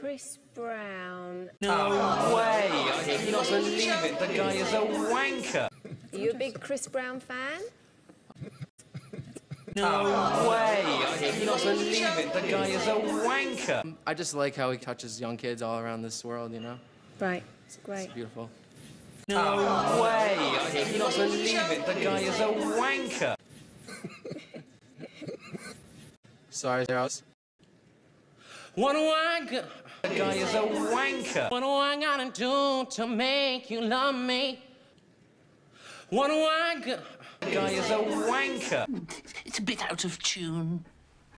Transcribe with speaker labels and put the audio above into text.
Speaker 1: Chris Brown.
Speaker 2: No way! I cannot believe it. The guy is a wanker.
Speaker 1: Are you a big Chris Brown fan?
Speaker 2: No way! I cannot believe it. The guy is a wanker.
Speaker 3: I just like how he touches young kids all around this world, you know?
Speaker 1: Right, It's great.
Speaker 3: It's beautiful.
Speaker 2: No way! I cannot believe it. The guy is a wanker.
Speaker 3: Sorry, Charles.
Speaker 4: What do I got?
Speaker 2: The guy is a wanker.
Speaker 4: What do I gotta do to make you love me? What do I got?
Speaker 2: The guy is a wanker.
Speaker 5: It's a bit out of tune.